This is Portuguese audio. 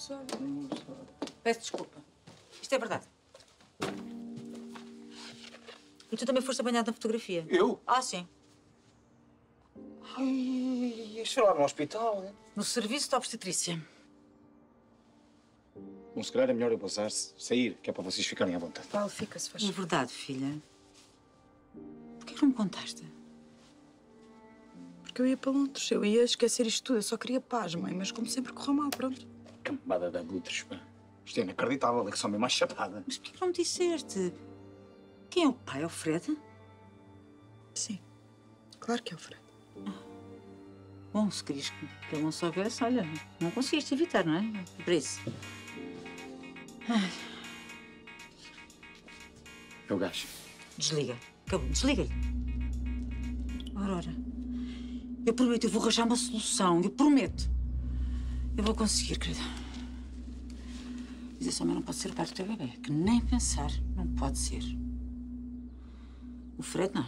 sabe. Peço desculpa. Isto é verdade. E tu também foste apanhado na fotografia? Eu? Ah, sim. Ai, isto foi lá no hospital, né? No serviço de obstetrícia. Bom, se calhar é melhor eu passar, sair, que é para vocês ficarem à vontade. Paulo, fica, se faz É verdade, filha. Porquê que não me contaste? Porque eu ia para Londres, eu ia esquecer isto tudo. Eu só queria paz, mãe, mas como sempre correu mal, pronto. Cambada de abutres, pá. Isto é inacreditável, é que só mesmo mais chapada. Mas porquê que não me disseste? Quem é o pai? É o Fred? Sim, claro que é o Fred. Bom, se querias que que ele não soubesse, olha, não conseguiste evitar, não é? Por isso. É o gajo. Desliga. Acabou. Desliga-lhe. Ora, ora. Eu prometo, eu vou arranjar uma solução. Eu prometo. Eu vou conseguir, querida. Mas esse homem não pode ser o pai do teu bebê. Que nem pensar não pode ser. O Fred, não.